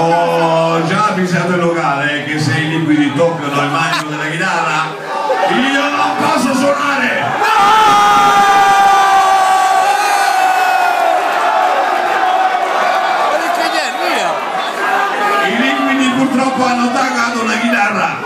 ho già fissato il locale eh, che se i liquidi toccano il manico della chitarra io non posso suonare no! i liquidi purtroppo hanno attaccato una chitarra